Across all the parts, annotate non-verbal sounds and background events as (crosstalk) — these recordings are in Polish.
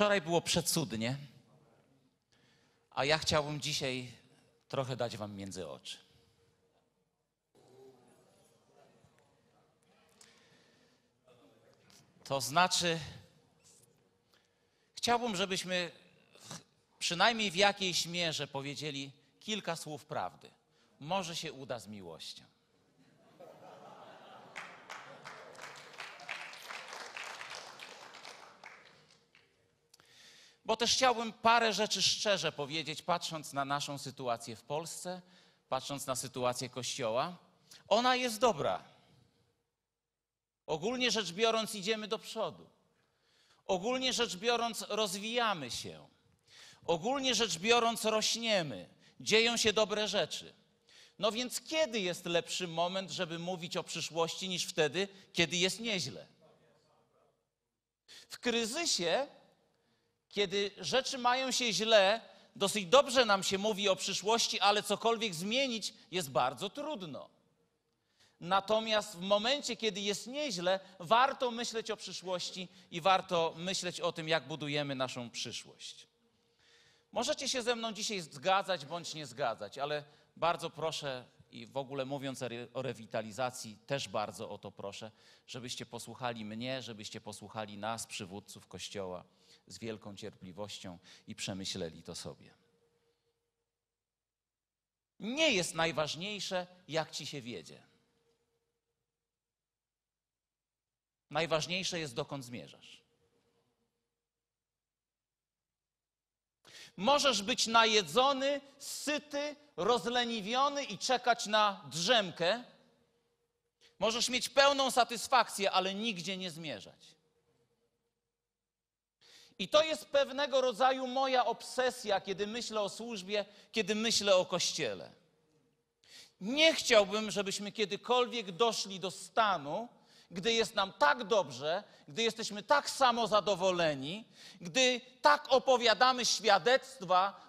Wczoraj było przecudnie, a ja chciałbym dzisiaj trochę dać wam między oczy. To znaczy, chciałbym, żebyśmy przynajmniej w jakiejś mierze powiedzieli kilka słów prawdy. Może się uda z miłością. Bo też chciałbym parę rzeczy szczerze powiedzieć, patrząc na naszą sytuację w Polsce, patrząc na sytuację Kościoła. Ona jest dobra. Ogólnie rzecz biorąc, idziemy do przodu. Ogólnie rzecz biorąc, rozwijamy się. Ogólnie rzecz biorąc, rośniemy. Dzieją się dobre rzeczy. No więc kiedy jest lepszy moment, żeby mówić o przyszłości, niż wtedy, kiedy jest nieźle? W kryzysie kiedy rzeczy mają się źle, dosyć dobrze nam się mówi o przyszłości, ale cokolwiek zmienić jest bardzo trudno. Natomiast w momencie, kiedy jest nieźle, warto myśleć o przyszłości i warto myśleć o tym, jak budujemy naszą przyszłość. Możecie się ze mną dzisiaj zgadzać bądź nie zgadzać, ale bardzo proszę i w ogóle mówiąc o re- o rewitalizacji, też bardzo o to proszę, żebyście posłuchali mnie, żebyście posłuchali nas, przywódców Kościoła, z wielką cierpliwością i przemyśleli to sobie. Nie jest najważniejsze, jak ci się wiedzie. Najważniejsze jest, dokąd zmierzasz. Możesz być najedzony, syty, rozleniwiony i czekać na drzemkę. Możesz mieć pełną satysfakcję, ale nigdzie nie zmierzać. I to jest pewnego rodzaju moja obsesja, kiedy myślę o służbie, kiedy myślę o kościele. Nie chciałbym, żebyśmy kiedykolwiek doszli do stanu, gdy jest nam tak dobrze, gdy jesteśmy tak samozadowoleni, gdy tak opowiadamy świadectwa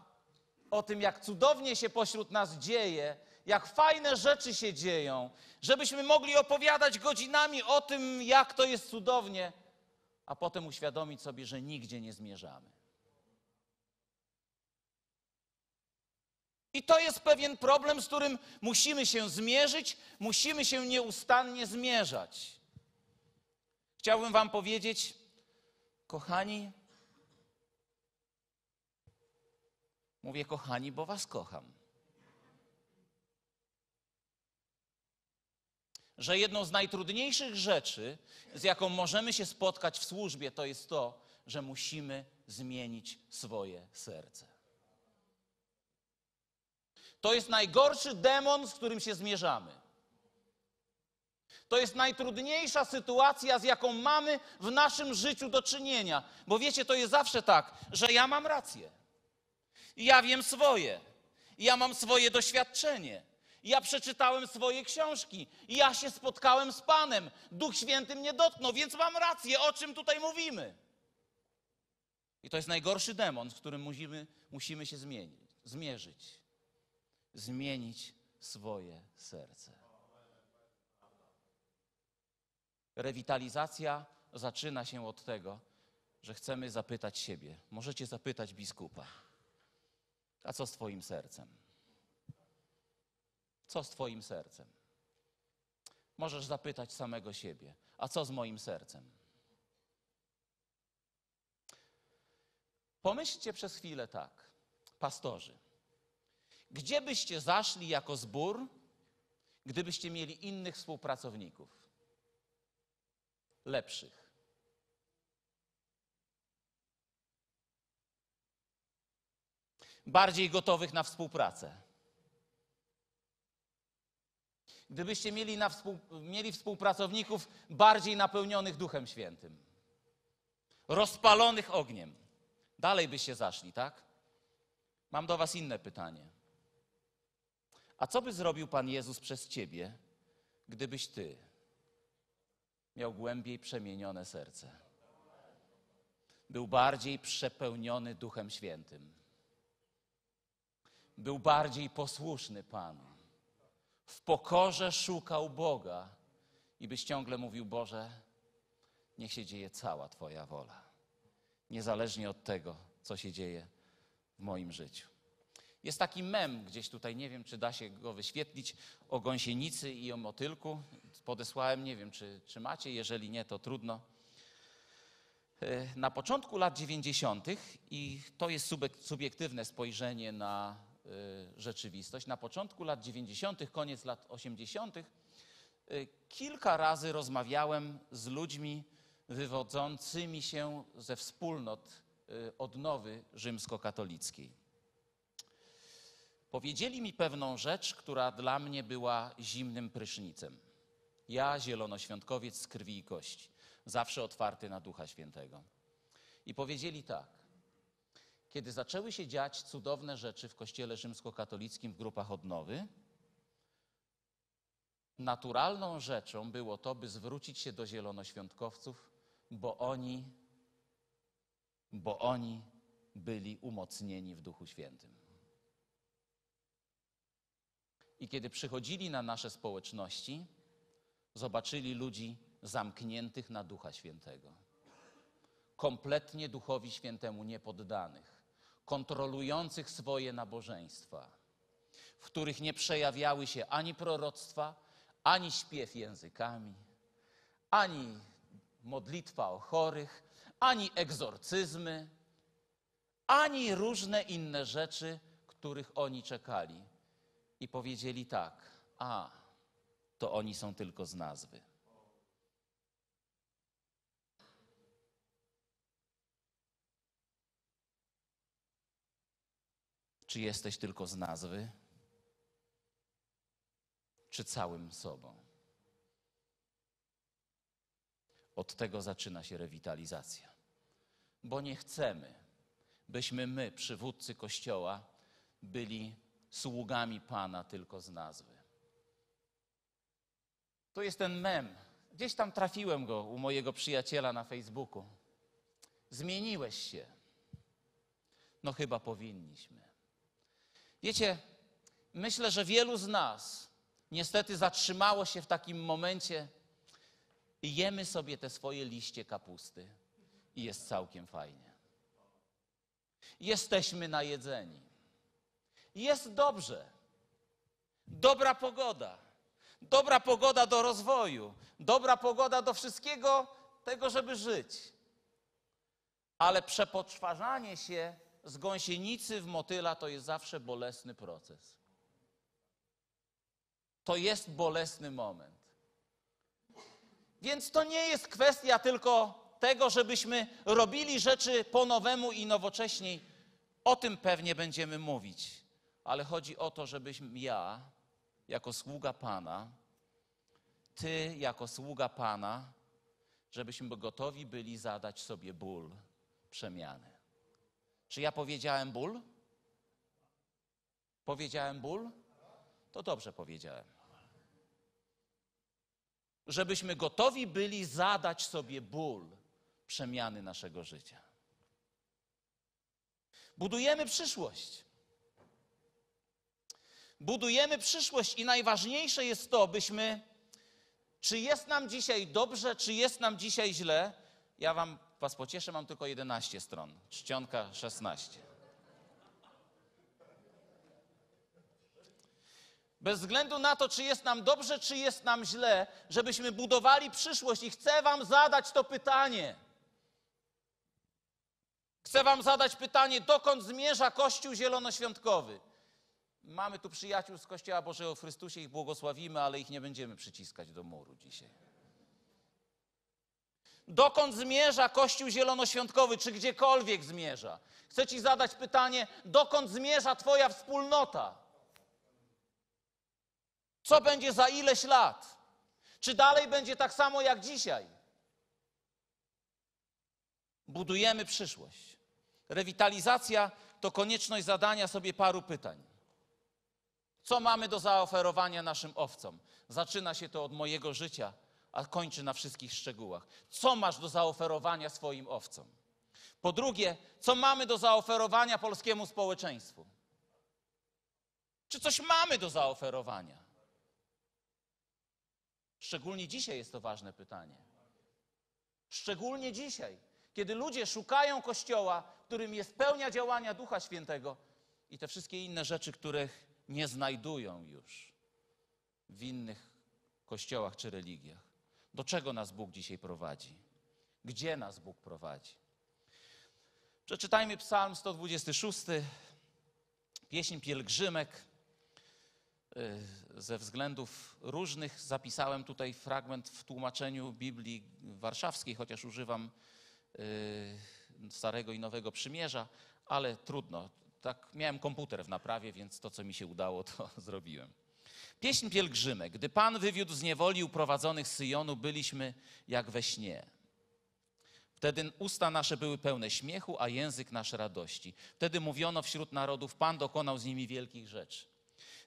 o tym, jak cudownie się pośród nas dzieje, jak fajne rzeczy się dzieją, żebyśmy mogli opowiadać godzinami o tym, jak to jest cudownie, a potem uświadomić sobie, że nigdzie nie zmierzamy. I to jest pewien problem, z którym musimy się zmierzyć, musimy się nieustannie zmierzać. Chciałbym Wam powiedzieć, kochani, mówię kochani, bo Was kocham. Że jedną z najtrudniejszych rzeczy, z jaką możemy się spotkać w służbie, to jest to, że musimy zmienić swoje serce. To jest najgorszy demon, z którym się zmierzamy. To jest najtrudniejsza sytuacja, z jaką mamy w naszym życiu do czynienia. Bo wiecie, to jest zawsze tak, że ja mam rację. Ja wiem swoje. Ja mam swoje doświadczenie. Ja przeczytałem swoje książki. Ja się spotkałem z Panem. Duch Święty mnie dotknął, więc mam rację. O czym tutaj mówimy? I to jest najgorszy demon, z którym musimy, musimy się zmienić, zmierzyć. Zmienić swoje serce. Rewitalizacja zaczyna się od tego, że chcemy zapytać siebie. Możecie zapytać biskupa. A co z Twoim sercem? Co z Twoim sercem? Możesz zapytać samego siebie. A co z moim sercem? Pomyślcie przez chwilę tak, pastorzy. Gdzie byście zaszli jako zbór, gdybyście mieli innych współpracowników? Lepszych. Bardziej gotowych na współpracę. Gdybyście mieli, na współ, mieli współpracowników bardziej napełnionych Duchem Świętym, rozpalonych ogniem, dalej byście zaszli, tak? Mam do Was inne pytanie. A co by zrobił Pan Jezus przez ciebie, gdybyś ty miał głębiej przemienione serce? Był bardziej przepełniony Duchem Świętym. Był bardziej posłuszny Panu. W pokorze szukał Boga i byś ciągle mówił: Boże, niech się dzieje cała Twoja wola. niezależnie od tego, co się dzieje w moim życiu. Jest taki mem gdzieś tutaj, nie wiem, czy da się go wyświetlić, o gąsienicy i o motylku. Podesłałem, nie wiem, czy, czy macie, jeżeli nie, to trudno. E, Na początku lat 90., i to jest subiektywne spojrzenie na rzeczywistość, na początku lat 90., koniec lat 80., e, kilka razy rozmawiałem z ludźmi wywodzącymi się ze wspólnot e, odnowy rzymskokatolickiej. Powiedzieli mi pewną rzecz, która dla mnie była zimnym prysznicem. Ja, zielonoświątkowiec z krwi i kości, zawsze otwarty na Ducha Świętego. I powiedzieli tak. Kiedy zaczęły się dziać cudowne rzeczy w Kościele rzymskokatolickim w grupach odnowy, naturalną rzeczą było to, by zwrócić się do zielonoświątkowców, bo oni, bo oni byli umocnieni w Duchu Świętym. I kiedy przychodzili na nasze społeczności, zobaczyli ludzi zamkniętych na Ducha Świętego, kompletnie Duchowi Świętemu niepoddanych, kontrolujących swoje nabożeństwa, w których nie przejawiały się ani proroctwa, ani śpiew językami, ani modlitwa o chorych, ani egzorcyzmy, ani różne inne rzeczy, których oni czekali i powiedzieli tak: A, to oni są tylko z nazwy. Czy jesteś tylko z nazwy, czy całym sobą? Od tego zaczyna się rewitalizacja. Bo nie chcemy, byśmy my, przywódcy Kościoła, byli sługami Pana tylko z nazwy. To jest ten mem. Gdzieś tam trafiłem go u mojego przyjaciela na Facebooku. Zmieniłeś się. No chyba powinniśmy. Wiecie, myślę, że wielu z nas niestety zatrzymało się w takim momencie i jemy sobie te swoje liście kapusty i jest całkiem fajnie. Jesteśmy najedzeni. Jest dobrze. Dobra pogoda. Dobra pogoda do rozwoju. Dobra pogoda do wszystkiego tego, żeby żyć. Ale przepoczwarzanie się z gąsienicy w motyla to jest zawsze bolesny proces. To jest bolesny moment. Więc to nie jest kwestia tylko tego, żebyśmy robili rzeczy po nowemu i nowocześniej. O tym pewnie będziemy mówić. Ale chodzi o to, żebyśmy ja, jako sługa Pana, Ty, jako sługa Pana, żebyśmy gotowi byli zadać sobie ból przemiany. Czy ja powiedziałem ból? Powiedziałem ból? To dobrze powiedziałem. Żebyśmy gotowi byli zadać sobie ból przemiany naszego życia. Budujemy przyszłość. Budujemy przyszłość i najważniejsze jest to, byśmy, czy jest nam dzisiaj dobrze, czy jest nam dzisiaj źle. Ja wam was pocieszę, mam tylko 11 stron, czcionka 16. Bez względu na to, czy jest nam dobrze, czy jest nam źle, żebyśmy budowali przyszłość. I chcę Wam zadać to pytanie. Chcę Wam zadać pytanie, dokąd zmierza Kościół Zielonoświątkowy? Mamy tu przyjaciół z Kościoła Bożego w Chrystusie, ich błogosławimy, ale ich nie będziemy przyciskać do muru dzisiaj. Dokąd zmierza Kościół Zielonoświątkowy, czy gdziekolwiek zmierza? Chcę Ci zadać pytanie, dokąd zmierza Twoja wspólnota? Co będzie za ileś lat? Czy dalej będzie tak samo jak dzisiaj? Budujemy przyszłość. Rewitalizacja to konieczność zadania sobie paru pytań. Co mamy do zaoferowania naszym owcom? Zaczyna się to od mojego życia, a kończy na wszystkich szczegółach. Co masz do zaoferowania swoim owcom? Po drugie, co mamy do zaoferowania polskiemu społeczeństwu? Czy coś mamy do zaoferowania? Szczególnie dzisiaj jest to ważne pytanie. Szczególnie dzisiaj, Kiedy ludzie szukają kościoła, którym jest pełnia działania Ducha Świętego i te wszystkie inne rzeczy, których nie znajdują już w innych kościołach czy religiach. Do czego nas Bóg dzisiaj prowadzi? Gdzie nas Bóg prowadzi? Przeczytajmy Psalm 126, pieśń pielgrzymek. Y, Ze względów różnych zapisałem tutaj fragment w tłumaczeniu Biblii Warszawskiej, chociaż używam y, Starego i Nowego Przymierza, ale trudno. Tak, miałem komputer w naprawie, więc to, co mi się udało, to (laughs) zrobiłem. Pieśń pielgrzymek. Gdy Pan wywiódł z niewoli uprowadzonych z Syjonu, byliśmy jak we śnie. Wtedy usta nasze były pełne śmiechu, a język nasz radości. Wtedy mówiono wśród narodów, Pan dokonał z nimi wielkich rzeczy.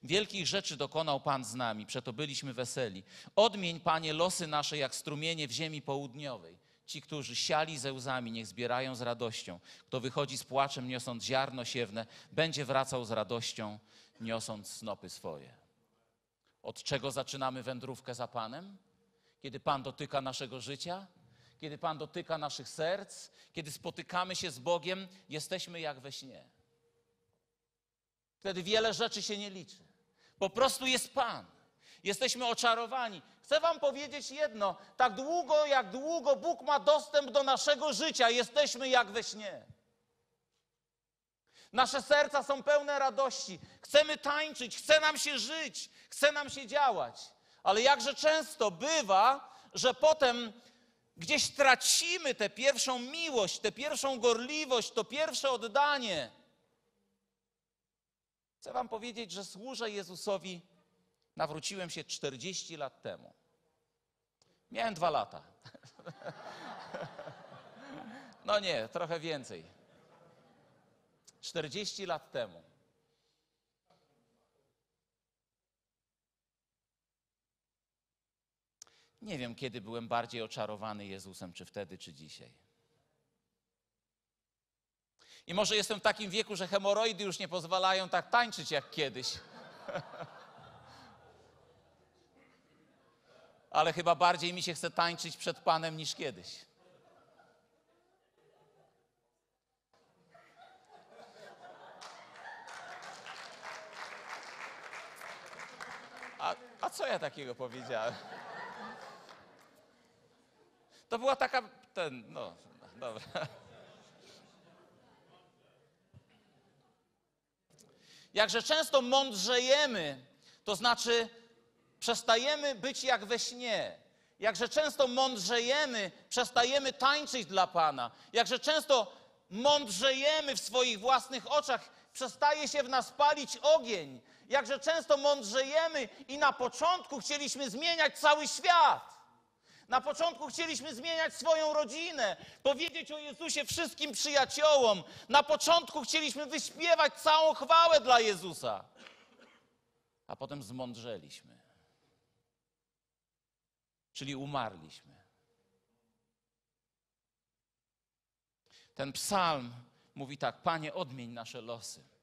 Wielkich rzeczy dokonał Pan z nami, przeto byliśmy weseli. Odmień, Panie, losy nasze jak strumienie w ziemi południowej. Ci, którzy siali ze łzami, niech zbierają z radością. Kto wychodzi z płaczem, niosąc ziarno siewne, będzie wracał z radością, niosąc snopy swoje. Od czego zaczynamy wędrówkę za Panem? Kiedy Pan dotyka naszego życia, kiedy Pan dotyka naszych serc, kiedy spotykamy się z Bogiem, jesteśmy jak we śnie. Wtedy wiele rzeczy się nie liczy. Po prostu jest Pan. Jesteśmy oczarowani. Chcę Wam powiedzieć jedno: tak długo, jak długo Bóg ma dostęp do naszego życia, jesteśmy jak we śnie. Nasze serca są pełne radości. Chcemy tańczyć, chce nam się żyć, chce nam się działać. Ale jakże często bywa, że potem gdzieś tracimy tę pierwszą miłość, tę pierwszą gorliwość, to pierwsze oddanie. Chcę Wam powiedzieć, że służę Jezusowi. Nawróciłem się 40 lat temu. Miałem dwa lata. (laughs) No nie, trochę więcej. 40 lat temu. Nie wiem, kiedy byłem bardziej oczarowany Jezusem, czy wtedy, czy dzisiaj. I może jestem w takim wieku, że hemoroidy już nie pozwalają tak tańczyć jak kiedyś. (laughs) Ale chyba bardziej mi się chce tańczyć przed Panem niż kiedyś. A, a co ja takiego powiedziałem? To była taka, ten, no, dobra. Jakże często mądrzejemy, to znaczy przestajemy być jak we śnie. Jakże często mądrzejemy, przestajemy tańczyć dla Pana. Jakże często mądrzejemy w swoich własnych oczach, przestaje się w nas palić ogień. Jakże często mądrzejemy i na początku chcieliśmy zmieniać cały świat. Na początku chcieliśmy zmieniać swoją rodzinę, powiedzieć o Jezusie wszystkim przyjaciołom. Na początku chcieliśmy wyśpiewać całą chwałę dla Jezusa. A potem zmądrzeliśmy. Czyli umarliśmy. Ten psalm mówi tak: Panie, odmień nasze losy.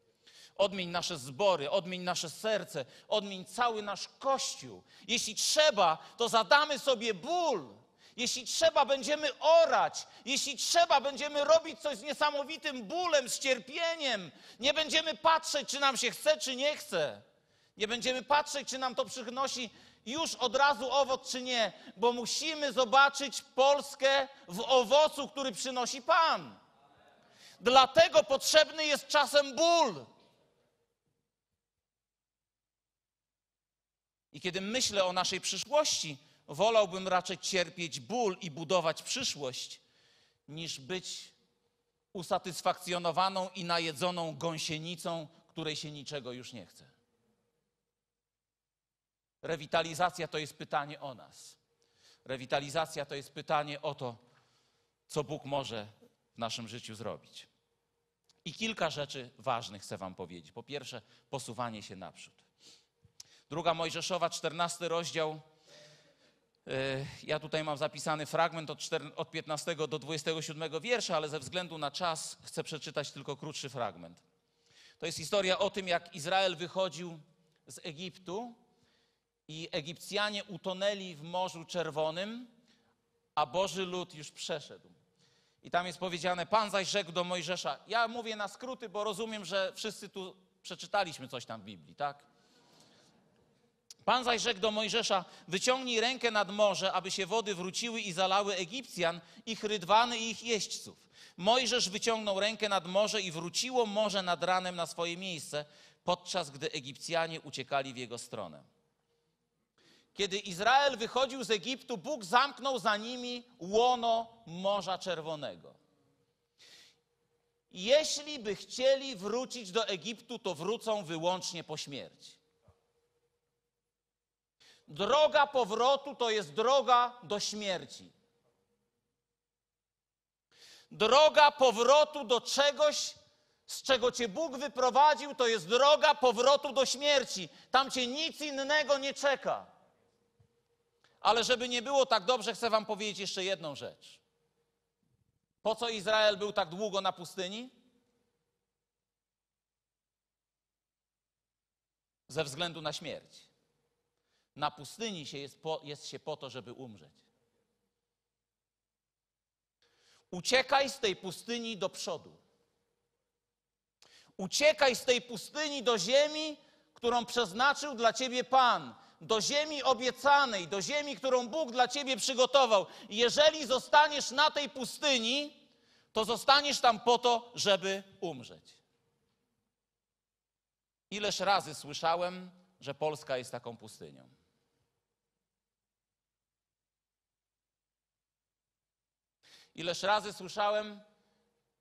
Odmień nasze zbory, odmień nasze serce, odmień cały nasz kościół. Jeśli trzeba, to zadamy sobie ból. Jeśli trzeba, będziemy orać. Jeśli trzeba, będziemy robić coś z niesamowitym bólem, z cierpieniem. Nie będziemy patrzeć, czy nam się chce, czy nie chce. Nie będziemy patrzeć, czy nam to przynosi już od razu owoc, czy nie, bo musimy zobaczyć Polskę w owocu, który przynosi Pan. Dlatego potrzebny jest czasem ból. I kiedy myślę o naszej przyszłości, wolałbym raczej cierpieć ból i budować przyszłość, niż być usatysfakcjonowaną i najedzoną gąsienicą, której się niczego już nie chce. Rewitalizacja to jest pytanie o nas. Rewitalizacja to jest pytanie o to, co Bóg może w naszym życiu zrobić. I kilka rzeczy ważnych chcę Wam powiedzieć. Po pierwsze, posuwanie się naprzód. Druga Mojżeszowa, 14 rozdział. Y, Ja tutaj mam zapisany fragment od, 4, od 15 do 27 wiersza, ale ze względu na czas chcę przeczytać tylko krótszy fragment. To jest historia o tym, jak Izrael wychodził z Egiptu i Egipcjanie utonęli w Morzu Czerwonym, a Boży lud już przeszedł. I tam jest powiedziane, Pan zaś rzekł do Mojżesza. Ja mówię na skróty, bo rozumiem, że wszyscy tu przeczytaliśmy coś tam w Biblii, tak? Pan zaś rzekł do Mojżesza, wyciągnij rękę nad morze, aby się wody wróciły i zalały Egipcjan, ich rydwany i ich jeźdźców. Mojżesz wyciągnął rękę nad morze i wróciło morze nad ranem na swoje miejsce, podczas gdy Egipcjanie uciekali w jego stronę. Kiedy Izrael wychodził z Egiptu, Bóg zamknął za nimi łono Morza Czerwonego. Jeśli by chcieli wrócić do Egiptu, to wrócą wyłącznie po śmierci. Droga powrotu to jest droga do śmierci. Droga powrotu do czegoś, z czego cię Bóg wyprowadził, to jest droga powrotu do śmierci. Tam cię nic innego nie czeka. Ale żeby nie było tak dobrze, chcę wam powiedzieć jeszcze jedną rzecz. Po co Izrael był tak długo na pustyni? Ze względu na śmierć. Na pustyni się jest, po, jest się po to, żeby umrzeć. Uciekaj z tej pustyni do przodu. Uciekaj z tej pustyni do ziemi, którą przeznaczył dla ciebie Pan, do ziemi obiecanej, do ziemi, którą Bóg dla ciebie przygotował. Jeżeli zostaniesz na tej pustyni, to zostaniesz tam po to, żeby umrzeć. Ileż razy słyszałem, że Polska jest taką pustynią. Ileż razy słyszałem,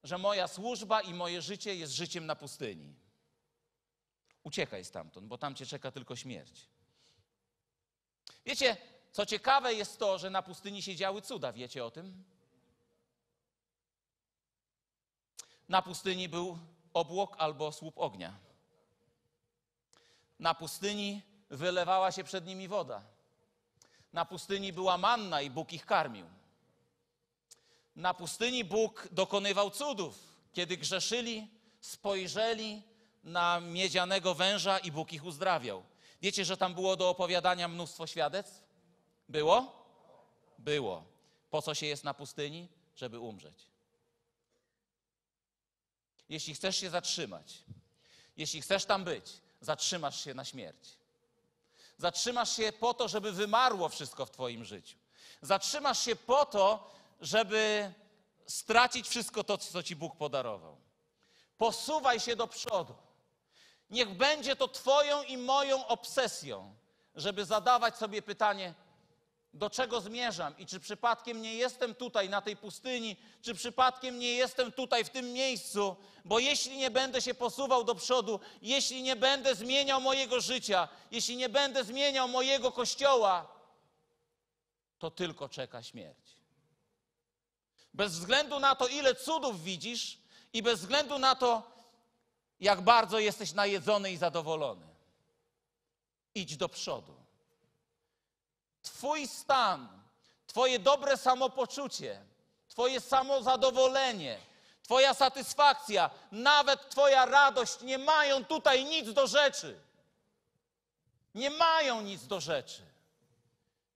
że moja służba i moje życie jest życiem na pustyni. Uciekaj stamtąd, bo tam cię czeka tylko śmierć. Wiecie, co ciekawe jest to, że na pustyni się działy cuda, wiecie o tym? Na pustyni był obłok albo słup ognia. Na pustyni wylewała się przed nimi woda. Na pustyni była manna i Bóg ich karmił. Na pustyni Bóg dokonywał cudów. Kiedy grzeszyli, spojrzeli na miedzianego węża i Bóg ich uzdrawiał. Wiecie, że tam było do opowiadania mnóstwo świadectw? Było? Było. Po co się jest na pustyni? Żeby umrzeć. Jeśli chcesz się zatrzymać, jeśli chcesz tam być, zatrzymasz się na śmierć. Zatrzymasz się po to, żeby wymarło wszystko w Twoim życiu. Zatrzymasz się po to, żeby stracić wszystko to, co Ci Bóg podarował. Posuwaj się do przodu. Niech będzie to Twoją i moją obsesją, żeby zadawać sobie pytanie, do czego zmierzam i czy przypadkiem nie jestem tutaj na tej pustyni, czy przypadkiem nie jestem tutaj w tym miejscu, bo jeśli nie będę się posuwał do przodu, jeśli nie będę zmieniał mojego życia, jeśli nie będę zmieniał mojego kościoła, to tylko czeka śmierć. Bez względu na to, ile cudów widzisz i bez względu na to, jak bardzo jesteś najedzony i zadowolony. Idź do przodu. Twój stan, Twoje dobre samopoczucie, Twoje samozadowolenie, Twoja satysfakcja, nawet Twoja radość nie mają tutaj nic do rzeczy. Nie mają nic do rzeczy.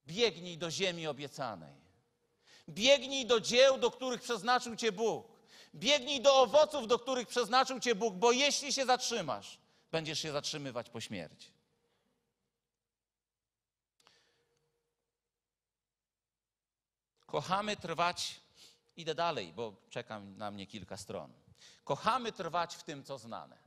Biegnij do ziemi obiecanej. Biegnij do dzieł, do których przeznaczył Cię Bóg. Biegnij do owoców, do których przeznaczył Cię Bóg, bo jeśli się zatrzymasz, będziesz się zatrzymywać po śmierci. Kochamy trwać, idę dalej, bo czeka na mnie kilka stron. Kochamy trwać w tym, co znane.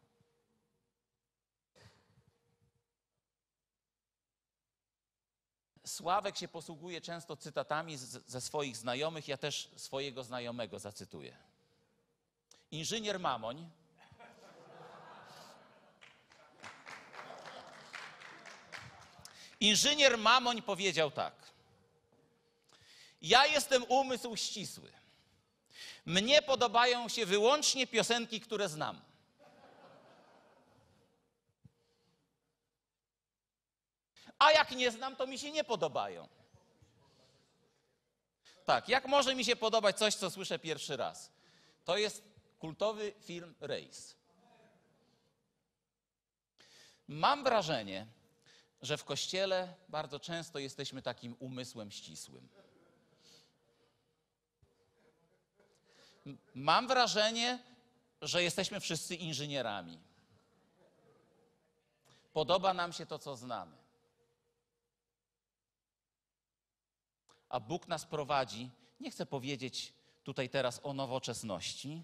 Sławek się posługuje często cytatami z, ze swoich znajomych, ja też swojego znajomego zacytuję. Inżynier Mamoń Inżynier Mamoń powiedział tak. Ja jestem umysł ścisły. Mnie podobają się wyłącznie piosenki, które znam. A jak nie znam, to mi się nie podobają. Tak, jak może mi się podobać coś, co słyszę pierwszy raz? To jest kultowy film Rejs. Mam wrażenie, że w kościele bardzo często jesteśmy takim umysłem ścisłym. Mam wrażenie, że jesteśmy wszyscy inżynierami. Podoba nam się to, co znamy. A Bóg nas prowadzi, nie chcę powiedzieć tutaj teraz o nowoczesności,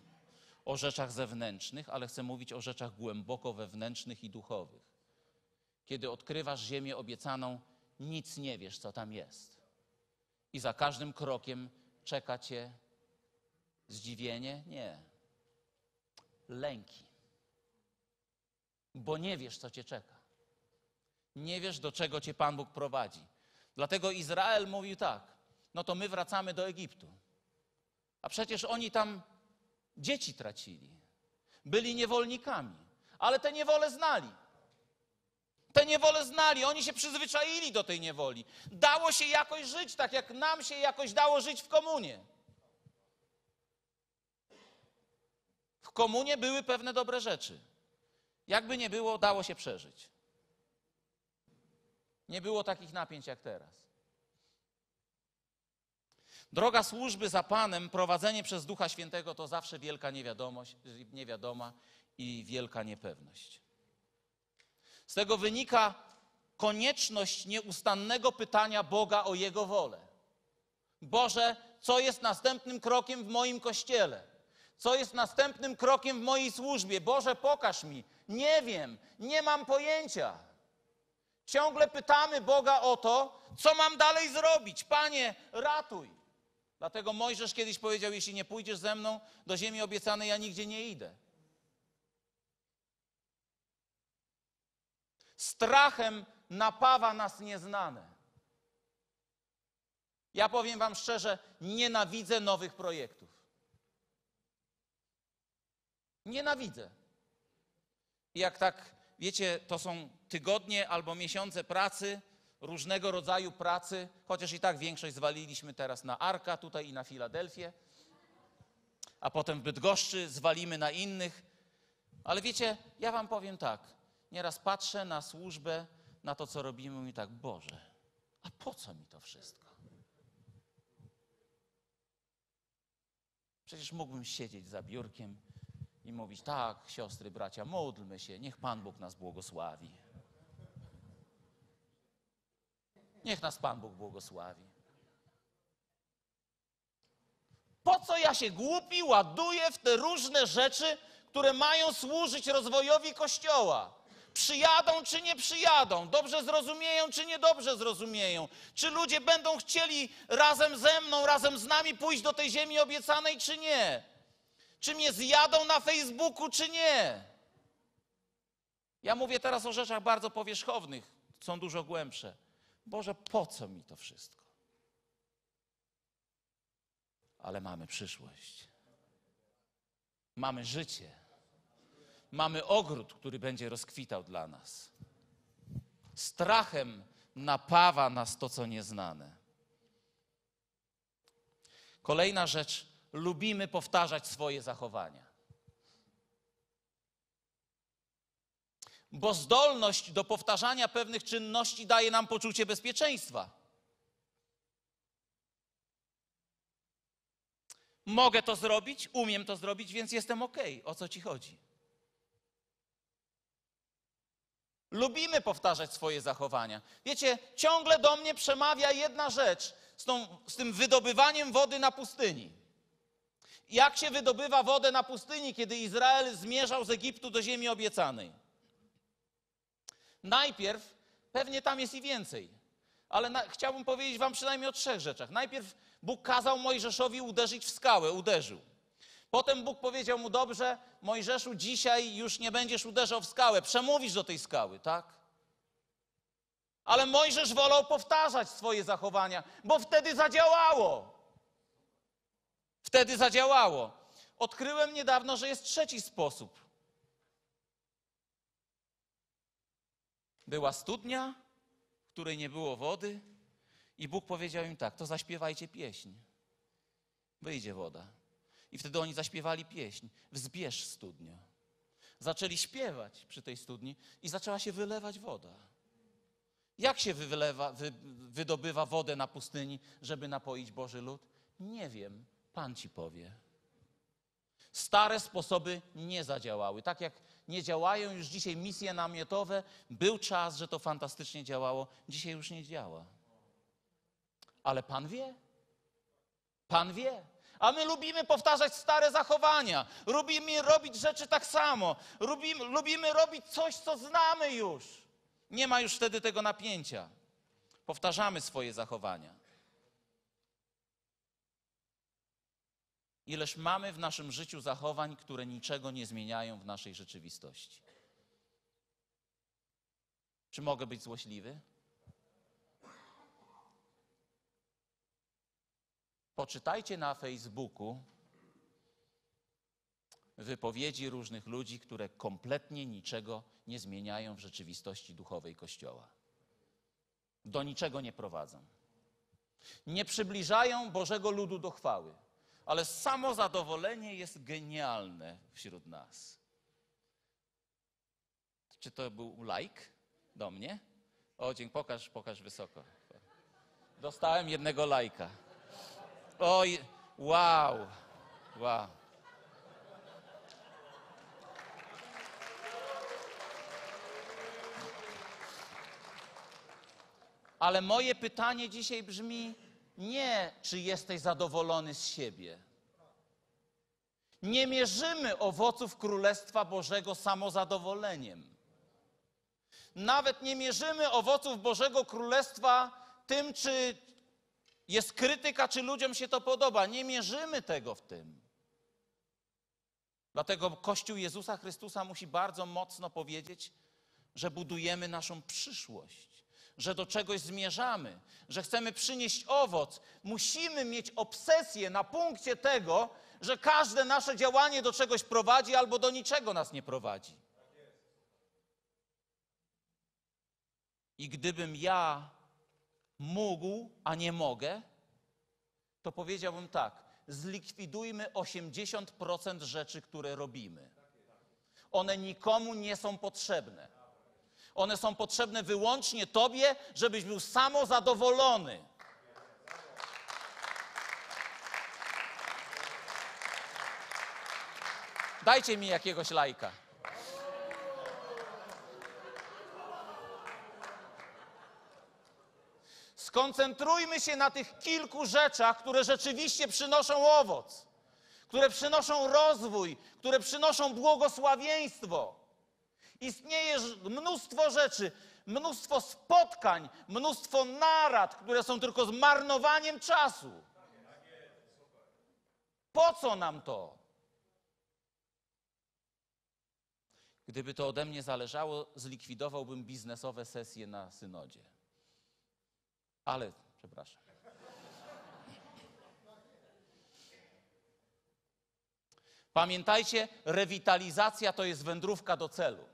o rzeczach zewnętrznych, ale chcę mówić o rzeczach głęboko wewnętrznych i duchowych. Kiedy odkrywasz ziemię obiecaną, nic nie wiesz, co tam jest. I za każdym krokiem czeka cię zdziwienie? Nie. Lęki. Bo nie wiesz, co cię czeka. Nie wiesz, do czego cię Pan Bóg prowadzi. Dlatego Izrael mówił tak: no to my wracamy do Egiptu. A przecież oni tam dzieci tracili. Byli niewolnikami. Ale te niewolę znali. Te niewolę znali, oni się przyzwyczaili do tej niewoli. Dało się jakoś żyć, tak jak nam się jakoś dało żyć w komunie. W komunie były pewne dobre rzeczy. Jakby nie było, dało się przeżyć. Nie było takich napięć jak teraz. Droga służby za Panem, prowadzenie przez Ducha Świętego to zawsze wielka niewiadomość, niewiadoma i wielka niepewność. Z tego wynika konieczność nieustannego pytania Boga o Jego wolę. Boże, co jest następnym krokiem w moim kościele? Co jest następnym krokiem w mojej służbie? Boże, pokaż mi. Nie wiem, nie mam pojęcia. Ciągle pytamy Boga o to, co mam dalej zrobić. Panie, ratuj. Dlatego Mojżesz kiedyś powiedział: Jeśli nie pójdziesz ze mną do ziemi obiecanej, ja nigdzie nie idę. Strachem napawa nas nieznane. Ja powiem Wam szczerze, nienawidzę nowych projektów. Nienawidzę. I jak tak, wiecie, to są tygodnie albo miesiące pracy, różnego rodzaju pracy, chociaż i tak większość zwaliliśmy teraz na Arka tutaj i na Filadelfię, a potem w Bydgoszczy zwalimy na innych. Ale wiecie, ja Wam powiem tak, nieraz patrzę na służbę, na to, co robimy i tak, Boże, a po co mi to wszystko? Przecież mógłbym siedzieć za biurkiem i mówić, tak, siostry, bracia, módlmy się, niech Pan Bóg nas błogosławi. Niech nas Pan Bóg błogosławi. Po co ja się głupi ładuję w te różne rzeczy, które mają służyć rozwojowi Kościoła? Przyjadą czy nie przyjadą? Dobrze zrozumieją czy niedobrze zrozumieją? Czy ludzie będą chcieli razem ze mną, razem z nami pójść do tej ziemi obiecanej, czy nie? Czy mnie zjadą na Facebooku, czy nie? Ja mówię teraz o rzeczach bardzo powierzchownych, są dużo głębsze. Boże, po co mi to wszystko? Ale mamy przyszłość. Mamy życie. Mamy ogród, który będzie rozkwitał dla nas. Strachem napawa nas to, co nieznane. Kolejna rzecz. Lubimy powtarzać swoje zachowania. Bo zdolność do powtarzania pewnych czynności daje nam poczucie bezpieczeństwa. Mogę to zrobić, umiem to zrobić, więc jestem ok. O co ci chodzi? Lubimy powtarzać swoje zachowania. Wiecie, ciągle do mnie przemawia jedna rzecz z, tą, z tym wydobywaniem wody na pustyni. Jak się wydobywa wodę na pustyni, kiedy Izrael zmierzał z Egiptu do ziemi obiecanej? Najpierw, pewnie tam jest i więcej, ale na, chciałbym powiedzieć Wam przynajmniej o trzech rzeczach. Najpierw Bóg kazał Mojżeszowi uderzyć w skałę, uderzył. Potem Bóg powiedział mu: Dobrze, Mojżeszu, dzisiaj już nie będziesz uderzał w skałę, przemówisz do tej skały, tak? Ale Mojżesz wolał powtarzać swoje zachowania, bo wtedy zadziałało. Wtedy zadziałało. Odkryłem niedawno, że jest trzeci sposób. Była studnia, w której nie było wody, i Bóg powiedział im tak: to zaśpiewajcie pieśń. Wyjdzie woda. I wtedy oni zaśpiewali pieśń: Wzbierz studnio. Zaczęli śpiewać przy tej studni i zaczęła się wylewać woda. Jak się wylewa, wy, wydobywa wodę na pustyni, żeby napoić Boży lud? Nie wiem, Pan ci powie. Stare sposoby nie zadziałały. Tak jak nie działają już dzisiaj misje namiotowe, był czas, że to fantastycznie działało, dzisiaj już nie działa. Ale Pan wie. Pan wie. A my lubimy powtarzać stare zachowania. Lubimy robić rzeczy tak samo. Lubimy, lubimy robić coś, co znamy już. Nie ma już wtedy tego napięcia. Powtarzamy swoje zachowania. Ileż mamy w naszym życiu zachowań, które niczego nie zmieniają w naszej rzeczywistości. Czy mogę być złośliwy? Poczytajcie na Facebooku wypowiedzi różnych ludzi, które kompletnie niczego nie zmieniają w rzeczywistości duchowej Kościoła. Do niczego nie prowadzą. Nie przybliżają Bożego ludu do chwały, ale samo zadowolenie jest genialne wśród nas. Czy to był like do mnie? O, dzięki, pokaż, pokaż wysoko. Dostałem jednego lajka. Oj, wow, wow. Ale moje pytanie dzisiaj brzmi nie, czy jesteś zadowolony z siebie. Nie mierzymy owoców Królestwa Bożego samozadowoleniem. Nawet nie mierzymy owoców Bożego Królestwa tym, czy jest krytyka, czy ludziom się to podoba. Nie mierzymy tego w tym. Dlatego Kościół Jezusa Chrystusa musi bardzo mocno powiedzieć, że budujemy naszą przyszłość, że do czegoś zmierzamy, że chcemy przynieść owoc. Musimy mieć obsesję na punkcie tego, że każde nasze działanie do czegoś prowadzi albo do niczego nas nie prowadzi. I gdybym ja mógł, a nie mogę, to powiedziałbym tak: zlikwidujmy 80% rzeczy, które robimy. One nikomu nie są potrzebne. One są potrzebne wyłącznie Tobie, żebyś był samozadowolony. Dajcie mi jakiegoś lajka. Skoncentrujmy się na tych kilku rzeczach, które rzeczywiście przynoszą owoc, które przynoszą rozwój, które przynoszą błogosławieństwo. Istnieje mnóstwo rzeczy, mnóstwo spotkań, mnóstwo narad, które są tylko zmarnowaniem czasu. Po co nam to? Gdyby to ode mnie zależało, zlikwidowałbym biznesowe sesje na synodzie. Ale, przepraszam. Pamiętajcie, rewitalizacja to jest wędrówka do celu.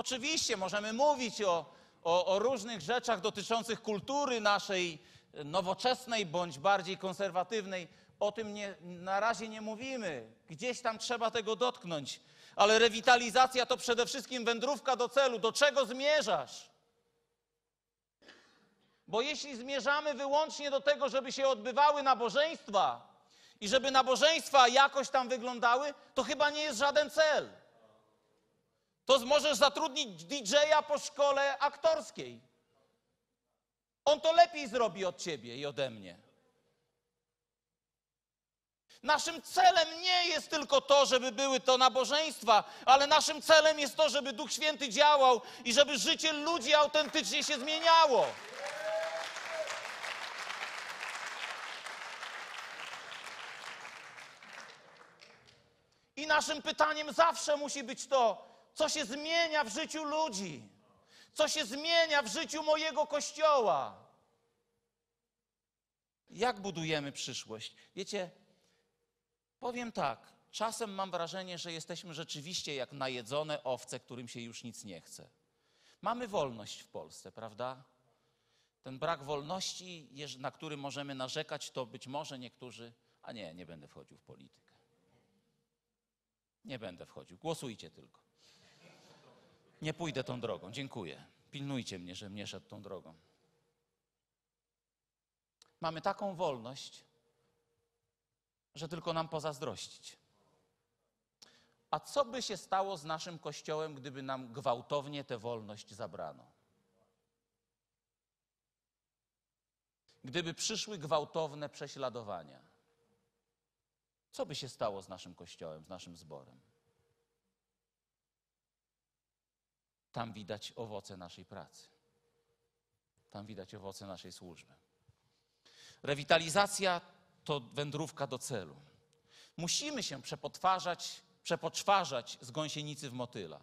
Oczywiście możemy mówić o, o, o, różnych rzeczach dotyczących kultury naszej nowoczesnej bądź bardziej konserwatywnej. O tym nie, na razie nie mówimy. Gdzieś tam trzeba tego dotknąć. Ale rewitalizacja to przede wszystkim wędrówka do celu. Do czego zmierzasz? Bo jeśli zmierzamy wyłącznie do tego, żeby się odbywały nabożeństwa i żeby nabożeństwa jakoś tam wyglądały, to chyba nie jest żaden cel. To możesz zatrudnić DJ-a po szkole aktorskiej. On to lepiej zrobi od ciebie i ode mnie. Naszym celem nie jest tylko to, żeby były to nabożeństwa, ale naszym celem jest to, żeby Duch Święty działał i żeby życie ludzi autentycznie się zmieniało. I naszym pytaniem zawsze musi być to, co się zmienia w życiu ludzi, co się zmienia w życiu mojego kościoła. Jak budujemy przyszłość? Wiecie, powiem tak, czasem mam wrażenie, że jesteśmy rzeczywiście jak najedzone owce, którym się już nic nie chce. Mamy wolność w Polsce, prawda? Ten brak wolności, na który możemy narzekać, to być może niektórzy, a nie, nie będę wchodził w politykę. Nie będę wchodził. Głosujcie tylko. Nie pójdę tą drogą. Dziękuję. Pilnujcie mnie, że nie szedł tą drogą. Mamy taką wolność, że tylko nam pozazdrościć. A co by się stało z naszym kościołem, gdyby nam gwałtownie tę wolność zabrano? Gdyby przyszły gwałtowne prześladowania, co by się stało z naszym kościołem, z naszym zborem? Tam widać owoce naszej pracy. Tam widać owoce naszej służby. Rewitalizacja to wędrówka do celu. Musimy się przepotwarzać, przepoczwarzać z gąsienicy w motyla.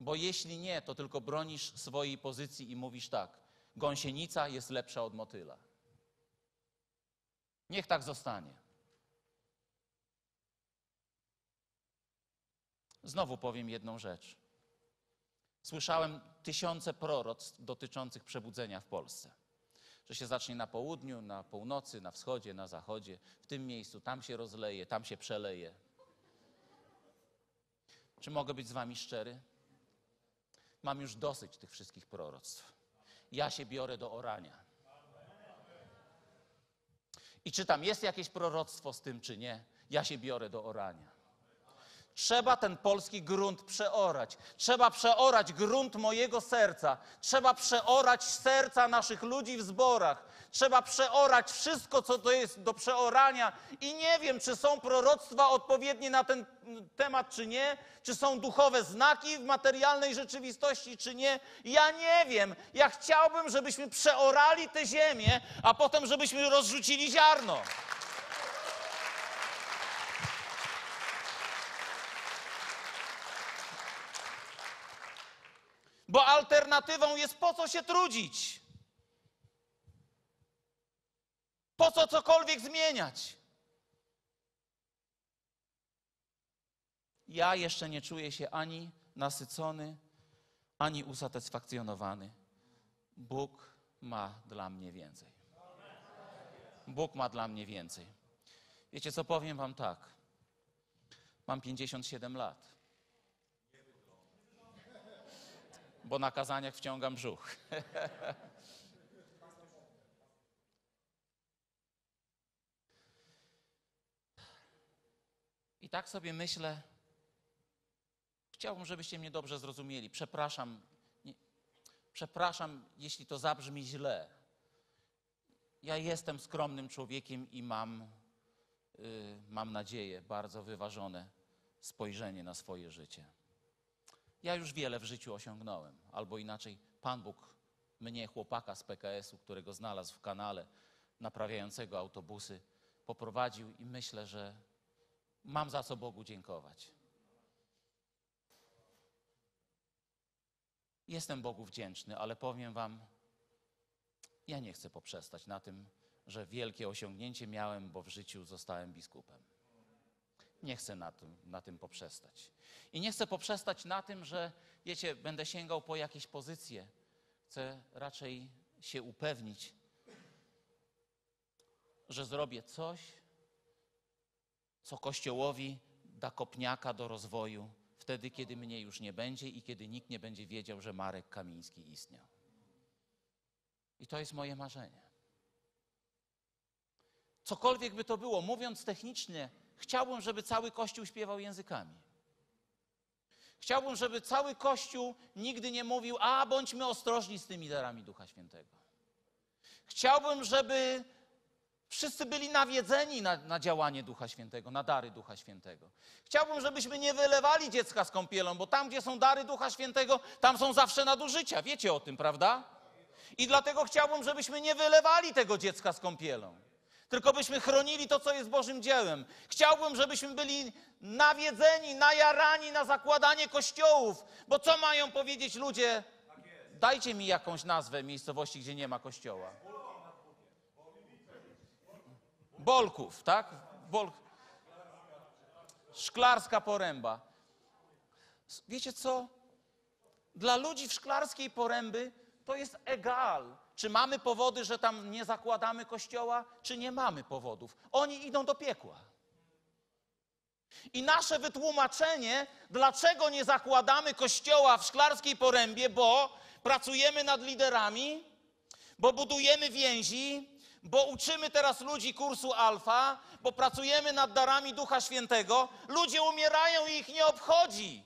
Bo jeśli nie, to tylko bronisz swojej pozycji i mówisz tak: gąsienica jest lepsza od motyla. Niech tak zostanie. Znowu powiem jedną rzecz. Słyszałem tysiące proroctw dotyczących przebudzenia w Polsce. Że się zacznie na południu, na północy, na wschodzie, na zachodzie, w tym miejscu, tam się rozleje, tam się przeleje. Czy mogę być z Wami szczery? Mam już dosyć tych wszystkich proroctw. Ja się biorę do orania. I czy tam jest jakieś proroctwo z tym, czy nie? Ja się biorę do orania. Trzeba ten polski grunt przeorać. Trzeba przeorać grunt mojego serca. Trzeba przeorać serca naszych ludzi w zborach. Trzeba przeorać wszystko, co to jest do przeorania. I nie wiem, czy są proroctwa odpowiednie na ten temat, czy nie. Czy są duchowe znaki w materialnej rzeczywistości, czy nie. Ja nie wiem. Ja chciałbym, żebyśmy przeorali tę ziemię, a potem, żebyśmy rozrzucili ziarno. Bo alternatywą jest po co się trudzić? Po co cokolwiek zmieniać? Ja jeszcze nie czuję się ani nasycony, ani usatysfakcjonowany. Bóg ma dla mnie więcej. Bóg ma dla mnie więcej. Wiecie co, powiem Wam tak. Mam 57 lat. Bo na kazaniach wciągam brzuch. I tak sobie myślę, chciałbym, żebyście mnie dobrze zrozumieli. Przepraszam, nie, przepraszam, jeśli to zabrzmi źle. Ja jestem skromnym człowiekiem i mam, y, mam nadzieję, bardzo wyważone spojrzenie na swoje życie. Ja już wiele w życiu osiągnąłem, albo inaczej, Pan Bóg mnie, chłopaka z PKS-u, którego znalazł w kanale, naprawiającego autobusy, poprowadził i myślę, że mam za co Bogu dziękować. Jestem Bogu wdzięczny, ale powiem Wam, ja nie chcę poprzestać na tym, że wielkie osiągnięcie miałem, bo w życiu zostałem biskupem. Nie chcę na tym, na tym poprzestać. I nie chcę poprzestać na tym, że, wiecie, będę sięgał po jakieś pozycje. Chcę raczej się upewnić, że zrobię coś, co Kościołowi da kopniaka do rozwoju, wtedy, kiedy mnie już nie będzie i kiedy nikt nie będzie wiedział, że Marek Kamiński istniał. I to jest moje marzenie. Cokolwiek by to było, mówiąc technicznie, Chciałbym, żeby cały Kościół śpiewał językami. Chciałbym, żeby cały Kościół nigdy nie mówił, a bądźmy ostrożni z tymi darami Ducha Świętego. Chciałbym, żeby wszyscy byli nawiedzeni na, na, działanie Ducha Świętego, na dary Ducha Świętego. Chciałbym, żebyśmy nie wylewali dziecka z kąpielą, bo tam, gdzie są dary Ducha Świętego, tam są zawsze nadużycia. Wiecie o tym, prawda? I dlatego chciałbym, żebyśmy nie wylewali tego dziecka z kąpielą tylko byśmy chronili to, co jest Bożym dziełem. Chciałbym, żebyśmy byli nawiedzeni, najarani na zakładanie kościołów, bo co mają powiedzieć ludzie? Dajcie mi jakąś nazwę miejscowości, gdzie nie ma kościoła. Bolków, tak? Bol... Szklarska Poręba. Wiecie co? Dla ludzi w Szklarskiej Poręby to jest egal czy mamy powody, że tam nie zakładamy kościoła, czy nie mamy powodów? Oni idą do piekła. I nasze wytłumaczenie, dlaczego nie zakładamy kościoła w Szklarskiej Porębie, bo pracujemy nad liderami, bo budujemy więzi, bo uczymy teraz ludzi kursu alfa, bo pracujemy nad darami Ducha Świętego, ludzie umierają i ich nie obchodzi.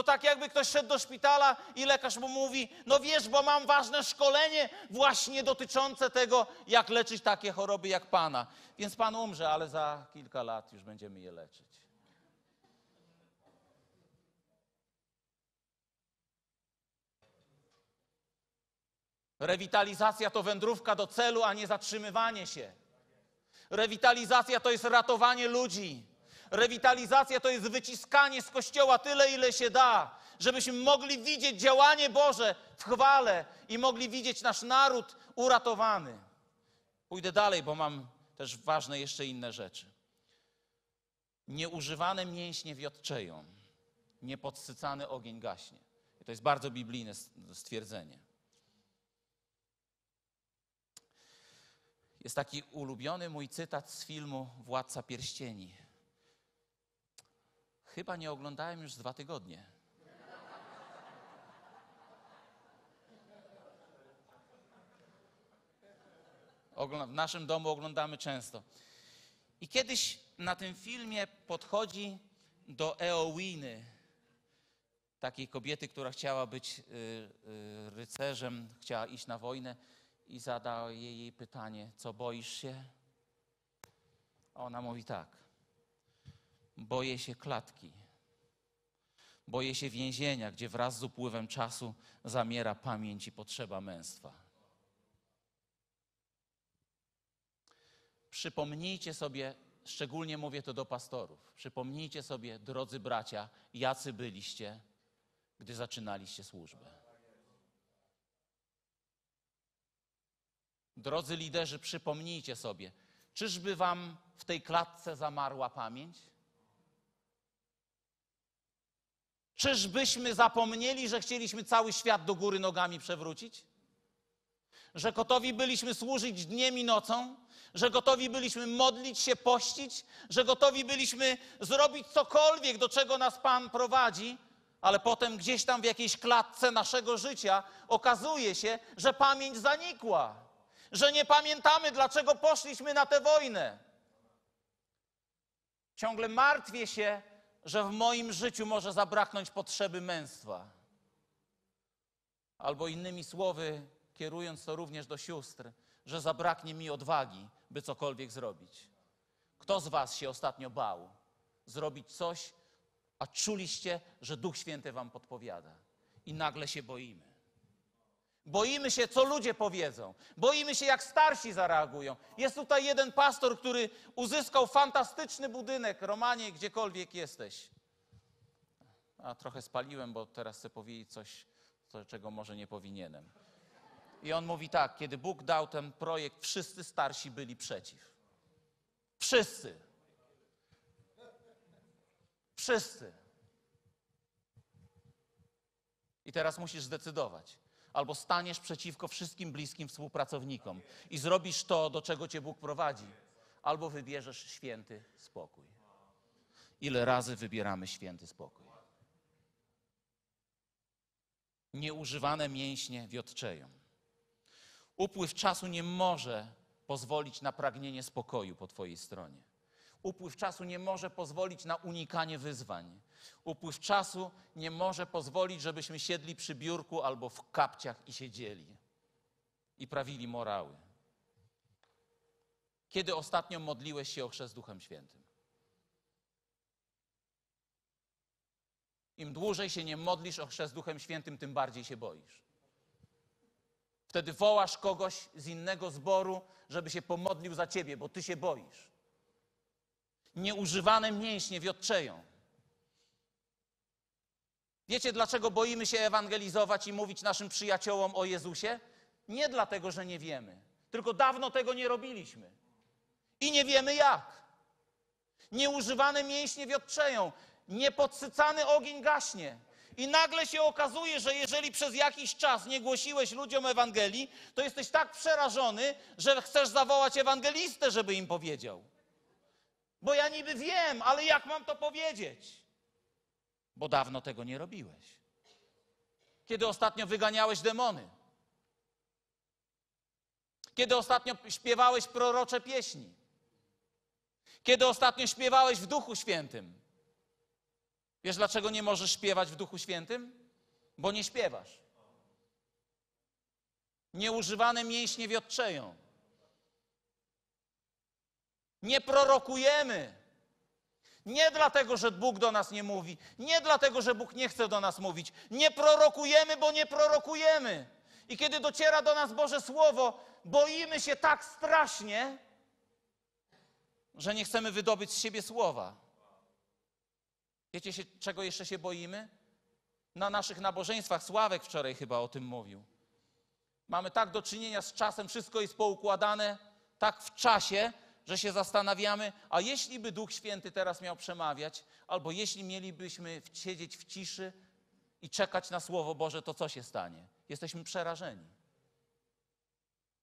To tak jakby ktoś szedł do szpitala i lekarz mu mówi: No wiesz, bo mam ważne szkolenie właśnie dotyczące tego, jak leczyć takie choroby jak pana. Więc pan umrze, ale za kilka lat już będziemy je leczyć. Rewitalizacja to wędrówka do celu, a nie zatrzymywanie się. Rewitalizacja to jest ratowanie ludzi. Rewitalizacja to jest wyciskanie z kościoła tyle, ile się da, żebyśmy mogli widzieć działanie Boże w chwale i mogli widzieć nasz naród uratowany. Pójdę dalej, bo mam też ważne jeszcze inne rzeczy. Nieużywane mięśnie wiotczeją, niepodsycany ogień gaśnie. I to jest bardzo biblijne stwierdzenie. Jest taki ulubiony mój cytat z filmu Władca Pierścieni. Chyba nie oglądałem już dwa tygodnie. W naszym domu oglądamy często. I kiedyś na tym filmie podchodzi do Eowiny, takiej kobiety, która chciała być y, y, rycerzem, chciała iść na wojnę i zadaje jej pytanie, co boisz się? A ona mówi tak, boję się klatki, boję się więzienia, gdzie wraz z upływem czasu zamiera pamięć i potrzeba męstwa. Przypomnijcie sobie, szczególnie mówię to do pastorów, przypomnijcie sobie, drodzy bracia, jacy byliście, gdy zaczynaliście służbę. Drodzy liderzy, przypomnijcie sobie, czyżby wam w tej klatce zamarła pamięć? Czyżbyśmy zapomnieli, że chcieliśmy cały świat do góry nogami przewrócić? Że gotowi byliśmy służyć dniem i nocą? Że gotowi byliśmy modlić się, pościć? Że gotowi byliśmy zrobić cokolwiek, do czego nas Pan prowadzi? Ale potem gdzieś tam w jakiejś klatce naszego życia okazuje się, że pamięć zanikła że nie pamiętamy, dlaczego poszliśmy na tę wojnę. Ciągle martwię się, że w moim życiu może zabraknąć potrzeby męstwa. Albo innymi słowy, kierując to również do sióstr, że zabraknie mi odwagi, by cokolwiek zrobić. Kto z Was się ostatnio bał zrobić coś, a czuliście, że Duch Święty Wam podpowiada i nagle się boimy? Boimy się, co ludzie powiedzą. Boimy się, jak starsi zareagują. Jest tutaj jeden pastor, który uzyskał fantastyczny budynek. Romanie, gdziekolwiek jesteś. A trochę spaliłem, bo teraz chcę powiedzieć coś, czego może nie powinienem. I on mówi tak, kiedy Bóg dał ten projekt, wszyscy starsi byli przeciw. Wszyscy. Wszyscy. I teraz musisz zdecydować albo staniesz przeciwko wszystkim bliskim współpracownikom i zrobisz to, do czego cię Bóg prowadzi, albo wybierzesz święty spokój. Ile razy wybieramy święty spokój? Nieużywane mięśnie wiotczeją. Upływ czasu nie może pozwolić na pragnienie spokoju po Twojej stronie. Upływ czasu nie może pozwolić na unikanie wyzwań. Upływ czasu nie może pozwolić, żebyśmy siedli przy biurku albo w kapciach i siedzieli i prawili morały. Kiedy ostatnio modliłeś się o chrzest Duchem Świętym? Im dłużej się nie modlisz o chrzest Duchem Świętym, tym bardziej się boisz. Wtedy wołasz kogoś z innego zboru, żeby się pomodlił za ciebie, bo ty się boisz. Nieużywane mięśnie wiotczeją. Wiecie, dlaczego boimy się ewangelizować i mówić naszym przyjaciołom o Jezusie? Nie dlatego, że nie wiemy, tylko dawno tego nie robiliśmy. I nie wiemy jak. Nieużywane mięśnie wiotczeją, niepodsycany ogień gaśnie. I nagle się okazuje, że jeżeli przez jakiś czas nie głosiłeś ludziom Ewangelii, to jesteś tak przerażony, że chcesz zawołać ewangelistę, żeby im powiedział. Bo ja niby wiem, ale jak mam to powiedzieć? Bo dawno tego nie robiłeś. Kiedy ostatnio wyganiałeś demony? Kiedy ostatnio śpiewałeś prorocze pieśni? Kiedy ostatnio śpiewałeś w Duchu Świętym? Wiesz, dlaczego nie możesz śpiewać w Duchu Świętym? Bo nie śpiewasz. Nieużywane mięśnie wiotczeją. Nie prorokujemy. Nie dlatego, że Bóg do nas nie mówi. Nie dlatego, że Bóg nie chce do nas mówić. Nie prorokujemy, bo nie prorokujemy. I kiedy dociera do nas Boże Słowo, boimy się tak strasznie, że nie chcemy wydobyć z siebie słowa. Wiecie, się, czego jeszcze się boimy? Na naszych nabożeństwach Sławek wczoraj chyba o tym mówił. Mamy tak do czynienia z czasem, wszystko jest poukładane tak w czasie, że się zastanawiamy, a jeśli by Duch Święty teraz miał przemawiać, albo jeśli mielibyśmy siedzieć w ciszy i czekać na Słowo Boże, to co się stanie? Jesteśmy przerażeni.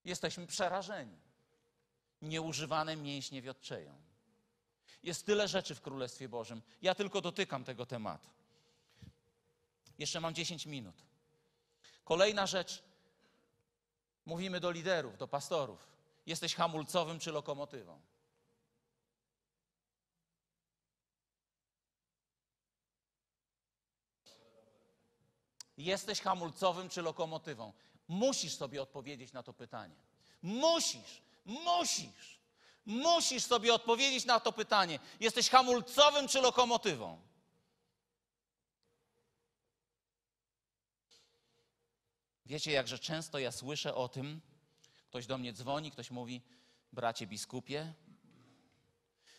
Jesteśmy przerażeni. Nieużywane mięśnie wiotczeją. Jest tyle rzeczy w Królestwie Bożym. Ja tylko dotykam tego tematu. Jeszcze mam 10 minut. Kolejna rzecz. Mówimy do liderów, do pastorów. Jesteś hamulcowym czy lokomotywą? Jesteś hamulcowym czy lokomotywą? Musisz sobie odpowiedzieć na to pytanie. Musisz, musisz, musisz sobie odpowiedzieć na to pytanie. Jesteś hamulcowym czy lokomotywą? Wiecie, jakże często ja słyszę o tym, ktoś do mnie dzwoni, ktoś mówi, bracie biskupie,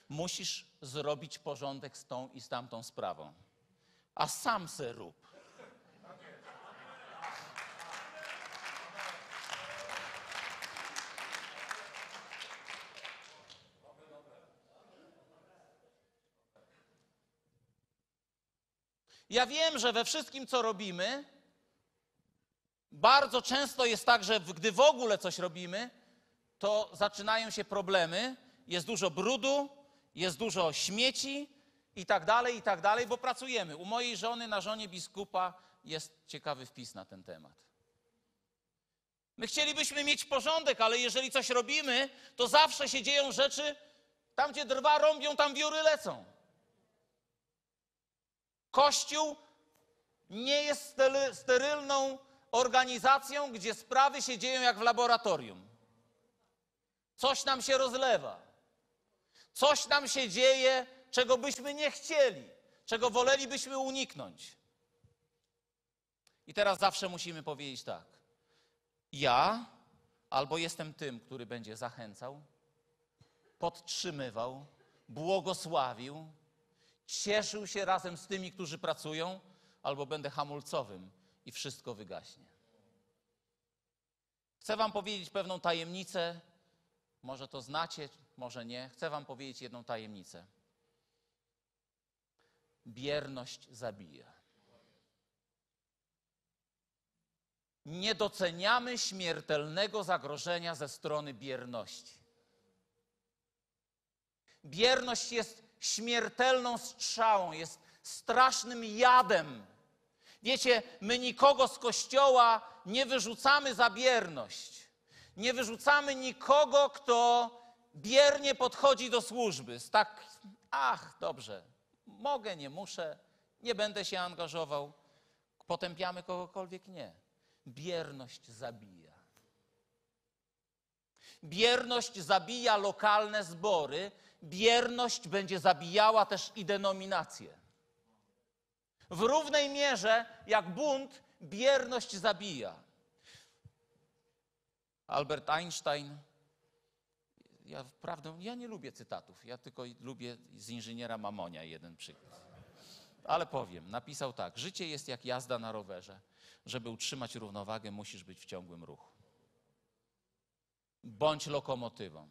musisz zrobić porządek z tą i z tamtą sprawą, a sam se rób. Ja wiem, że we wszystkim, co robimy, bardzo często jest tak, że gdy w ogóle coś robimy, to zaczynają się problemy, jest dużo brudu, jest dużo śmieci i tak dalej, i tak dalej, bo pracujemy. U mojej żony, na żonie biskupa jest ciekawy wpis na ten temat. My chcielibyśmy mieć porządek, ale jeżeli coś robimy, to zawsze się dzieją rzeczy, tam gdzie drwa rąbią, tam wióry lecą. Kościół nie jest sterylną organizacją, gdzie sprawy się dzieją jak w laboratorium. Coś nam się rozlewa. Coś nam się dzieje, czego byśmy nie chcieli, czego wolelibyśmy uniknąć. I teraz zawsze musimy powiedzieć tak. Ja albo jestem tym, który będzie zachęcał, podtrzymywał, błogosławił, cieszył się razem z tymi, którzy pracują, albo będę hamulcowym i wszystko wygaśnie. Chcę Wam powiedzieć pewną tajemnicę. Może to znacie, może nie. Chcę Wam powiedzieć jedną tajemnicę. Bierność zabija. Nie doceniamy śmiertelnego zagrożenia ze strony bierności. Bierność jest śmiertelną strzałą, jest strasznym jadem. Wiecie, my nikogo z kościoła nie wyrzucamy za bierność. Nie wyrzucamy nikogo, kto biernie podchodzi do służby. Z tak, ach, dobrze, mogę, nie muszę, nie będę się angażował. Potępiamy kogokolwiek? Nie. Bierność zabija. Bierność zabija lokalne zbory, bierność będzie zabijała też i denominacje. W równej mierze jak bunt, bierność zabija. Albert Einstein, ja wprawdę, ja nie lubię cytatów, ja tylko lubię z inżyniera Mamonia jeden przykład. Ale powiem, napisał tak, życie jest jak jazda na rowerze. Żeby utrzymać równowagę, musisz być w ciągłym ruchu. Bądź lokomotywą.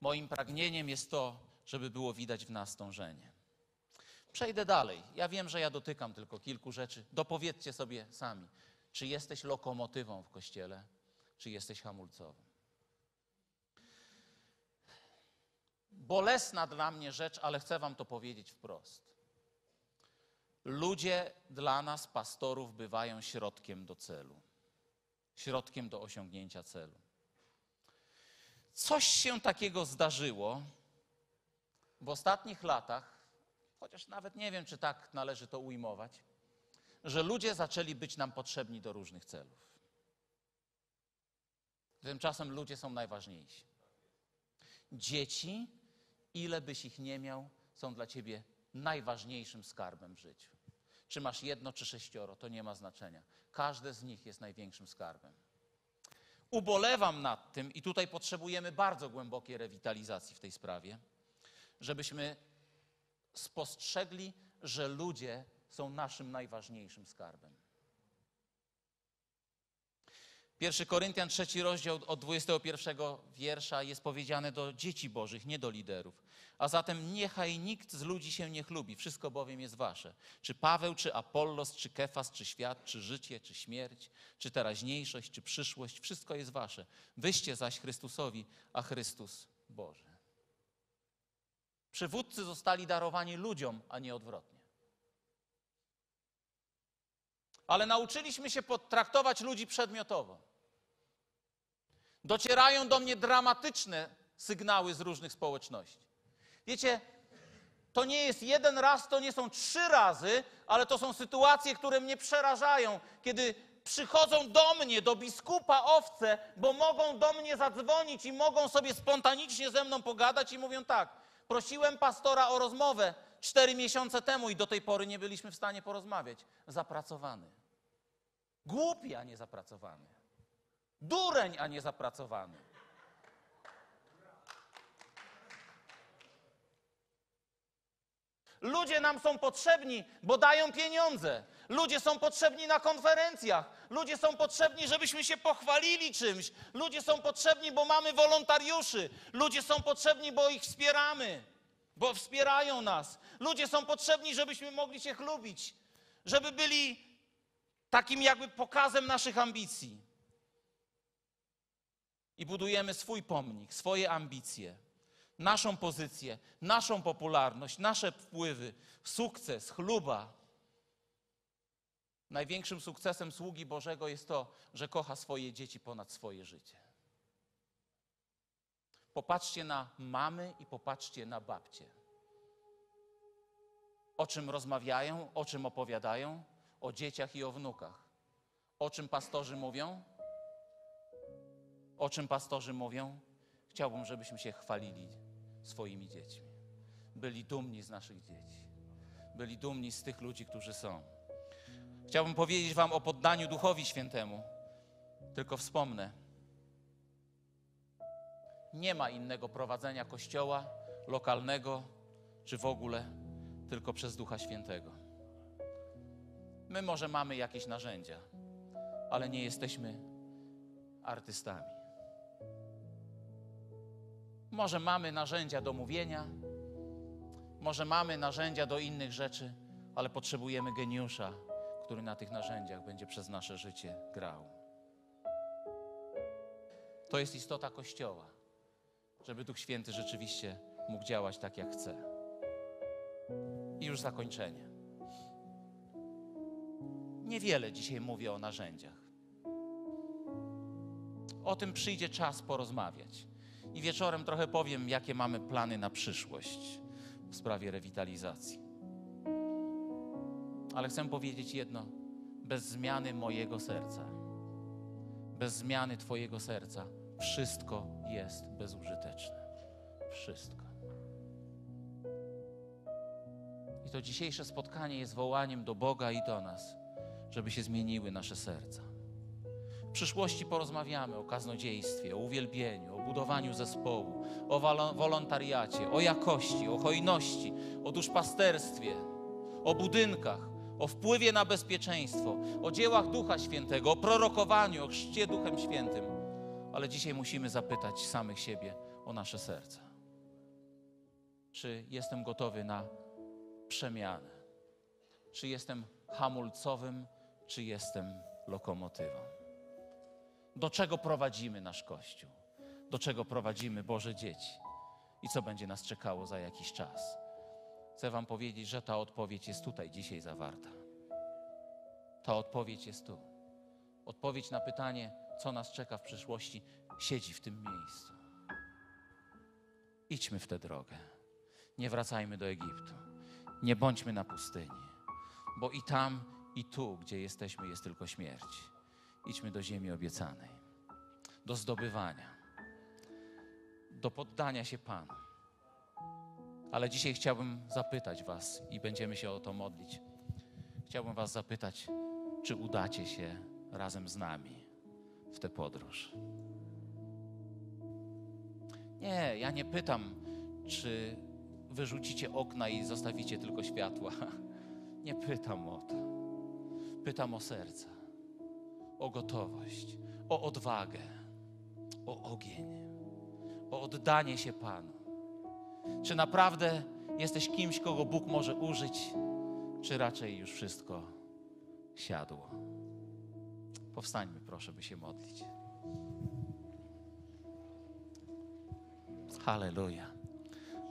Moim pragnieniem jest to, żeby było widać w nas dążenie. Przejdę dalej. Ja wiem, że ja dotykam tylko kilku rzeczy. Dopowiedzcie sobie sami, czy jesteś lokomotywą w kościele, czy jesteś hamulcowym. Bolesna dla mnie rzecz, ale chcę Wam to powiedzieć wprost. Ludzie dla nas, pastorów, bywają środkiem do celu, środkiem do osiągnięcia celu. Coś się takiego zdarzyło w ostatnich latach, chociaż nawet nie wiem, czy tak należy to ujmować, że ludzie zaczęli być nam potrzebni do różnych celów. Tymczasem ludzie są najważniejsi. Dzieci, ile byś ich nie miał, są dla ciebie najważniejszym skarbem w życiu. Czy masz jedno, czy sześcioro, to nie ma znaczenia. Każde z nich jest największym skarbem. Ubolewam nad tym, i tutaj potrzebujemy bardzo głębokiej rewitalizacji w tej sprawie, żebyśmy spostrzegli, że ludzie są naszym najważniejszym skarbem. 1 Koryntian, trzeci rozdział od 21 wiersza jest powiedziane do dzieci bożych, nie do liderów. A zatem niechaj nikt z ludzi się nie chlubi, wszystko bowiem jest wasze. Czy Paweł, czy Apollos, czy Kefas, czy świat, czy życie, czy śmierć, czy teraźniejszość, czy przyszłość, wszystko jest wasze. Wyście zaś Chrystusowi, a Chrystus Boży. Przywódcy zostali darowani ludziom, a nie odwrotnie. Ale nauczyliśmy się potraktować ludzi przedmiotowo. Docierają do mnie dramatyczne sygnały z różnych społeczności. Wiecie, to nie jest jeden raz, to nie są trzy razy, ale to są sytuacje, które mnie przerażają, kiedy przychodzą do mnie, do biskupa owce, bo mogą do mnie zadzwonić i mogą sobie spontanicznie ze mną pogadać i mówią tak, prosiłem pastora o rozmowę cztery miesiące temu i do tej pory nie byliśmy w stanie porozmawiać. Zapracowany. Głupi, a nie zapracowany. Dureń, a nie zapracowany. Ludzie nam są potrzebni, bo dają pieniądze. Ludzie są potrzebni na konferencjach. Ludzie są potrzebni, żebyśmy się pochwalili czymś. Ludzie są potrzebni, bo mamy wolontariuszy. Ludzie są potrzebni, bo ich wspieramy, bo wspierają nas. Ludzie są potrzebni, żebyśmy mogli się chlubić, żeby byli takim jakby pokazem naszych ambicji. I budujemy swój pomnik, swoje ambicje naszą pozycję, naszą popularność, nasze wpływy, sukces, chluba. Największym sukcesem sługi Bożego jest to, że kocha swoje dzieci ponad swoje życie. Popatrzcie na mamy i popatrzcie na babcie. O czym rozmawiają, o czym opowiadają? O dzieciach i o wnukach. O czym pastorzy mówią? O czym pastorzy mówią? Chciałbym, żebyśmy się chwalili swoimi dziećmi. Byli dumni z naszych dzieci. Byli dumni z tych ludzi, którzy są. Chciałbym powiedzieć Wam o poddaniu Duchowi Świętemu, tylko wspomnę. Nie ma innego prowadzenia kościoła lokalnego czy w ogóle, tylko przez Ducha Świętego. My może mamy jakieś narzędzia, ale nie jesteśmy artystami. Może mamy narzędzia do mówienia, może mamy narzędzia do innych rzeczy, ale potrzebujemy geniusza, który na tych narzędziach będzie przez nasze życie grał. To jest istota Kościoła, żeby Duch Święty rzeczywiście mógł działać tak, jak chce. I już zakończenie. Niewiele dzisiaj mówię o narzędziach. O tym przyjdzie czas porozmawiać. I wieczorem trochę powiem, jakie mamy plany na przyszłość w sprawie rewitalizacji. Ale chcę powiedzieć jedno: bez zmiany mojego serca, bez zmiany Twojego serca, wszystko jest bezużyteczne. Wszystko. I to dzisiejsze spotkanie jest wołaniem do Boga i do nas, żeby się zmieniły nasze serca. W przyszłości porozmawiamy o kaznodziejstwie, o uwielbieniu, o budowaniu zespołu, o wolontariacie, o jakości, o hojności, o duszpasterstwie, o budynkach, o wpływie na bezpieczeństwo, o dziełach Ducha Świętego, o prorokowaniu, o chrzcie Duchem Świętym. Ale dzisiaj musimy zapytać samych siebie o nasze serca. Czy jestem gotowy na przemianę? Czy jestem hamulcowym, czy jestem lokomotywą? Do czego prowadzimy nasz Kościół? Do czego prowadzimy Boże dzieci? I co będzie nas czekało za jakiś czas? Chcę Wam powiedzieć, że ta odpowiedź jest tutaj dzisiaj zawarta. Ta odpowiedź jest tu. Odpowiedź na pytanie, co nas czeka w przyszłości, siedzi w tym miejscu. Idźmy w tę drogę. Nie wracajmy do Egiptu. Nie bądźmy na pustyni, bo i tam, i tu, gdzie jesteśmy, jest tylko śmierć. Idźmy do ziemi obiecanej, do zdobywania, do poddania się Panu. Ale dzisiaj chciałbym zapytać Was i będziemy się o to modlić. Chciałbym Was zapytać, czy udacie się razem z nami w tę podróż. Nie, ja nie pytam, czy wyrzucicie okna i zostawicie tylko światła. (laughs) Nie pytam o to. Pytam o serca, o gotowość, o odwagę, o ogień, o oddanie się Panu. Czy naprawdę jesteś kimś, kogo Bóg może użyć, czy raczej już wszystko siadło? Powstańmy, proszę, by się modlić. Halleluja.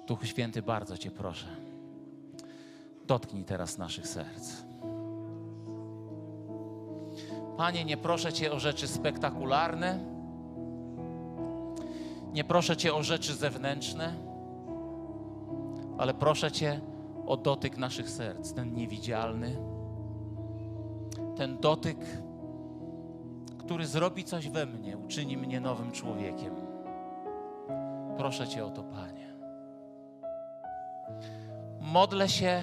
Duchu Święty, bardzo Cię proszę. Dotknij teraz naszych serc. Panie, nie proszę Cię o rzeczy spektakularne. Nie proszę Cię o rzeczy zewnętrzne, ale proszę Cię o dotyk naszych serc, ten niewidzialny, ten dotyk, który zrobi coś we mnie, uczyni mnie nowym człowiekiem. Proszę Cię o to, Panie. Modlę się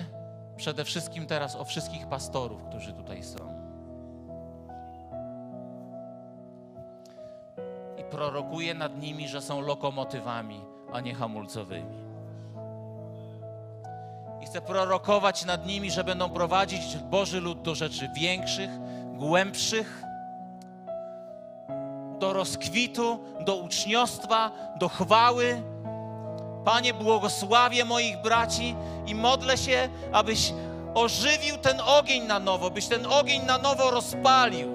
przede wszystkim teraz o wszystkich pastorów, którzy tutaj są. I prorokuję nad nimi, że są lokomotywami, a nie hamulcowymi. Chcę prorokować nad nimi, że będą prowadzić Boży lud do rzeczy większych, głębszych, do rozkwitu, do uczniostwa, do chwały. Panie, błogosławię moich braci i modlę się, abyś ożywił ten ogień na nowo, byś ten ogień na nowo rozpalił.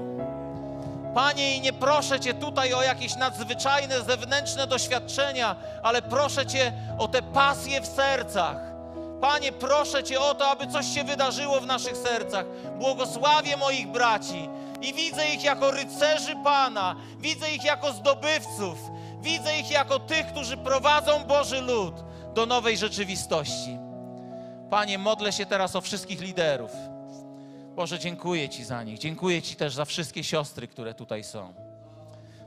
Panie, i nie proszę Cię tutaj o jakieś nadzwyczajne zewnętrzne doświadczenia, ale proszę Cię o te pasje w sercach. Panie, proszę Cię o to, aby coś się wydarzyło w naszych sercach. Błogosławię moich braci i widzę ich jako rycerzy Pana, widzę ich jako zdobywców, widzę ich jako tych, którzy prowadzą Boży lud do nowej rzeczywistości. Panie, modlę się teraz o wszystkich liderów. Boże, dziękuję Ci za nich. Dziękuję Ci też za wszystkie siostry, które tutaj są.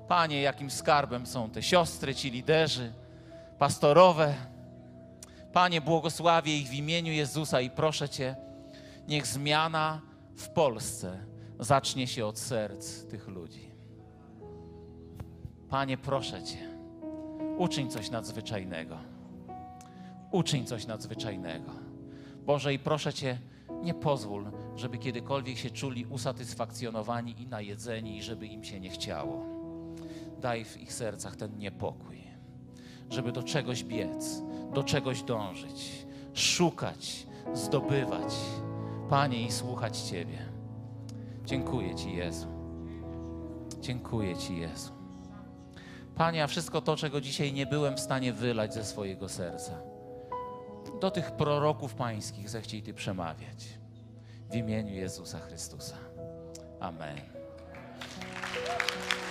Panie, jakim skarbem są te siostry, ci liderzy, pastorowe. Panie, błogosławię ich w imieniu Jezusa i proszę Cię, niech zmiana w Polsce zacznie się od serc tych ludzi. Panie, proszę Cię, uczyń coś nadzwyczajnego. Uczyń coś nadzwyczajnego. Boże, i proszę Cię, nie pozwól, żeby kiedykolwiek się czuli usatysfakcjonowani i najedzeni, i żeby im się nie chciało. Daj w ich sercach ten niepokój, żeby do czegoś biec, do czegoś dążyć, szukać, zdobywać. Panie, i słuchać Ciebie. Dziękuję Ci, Jezu. Dziękuję Ci, Jezu. Panie, a wszystko to, czego dzisiaj nie byłem w stanie wylać ze swojego serca, do tych proroków pańskich zechciej Ty przemawiać. W imieniu Jezusa Chrystusa. Amen.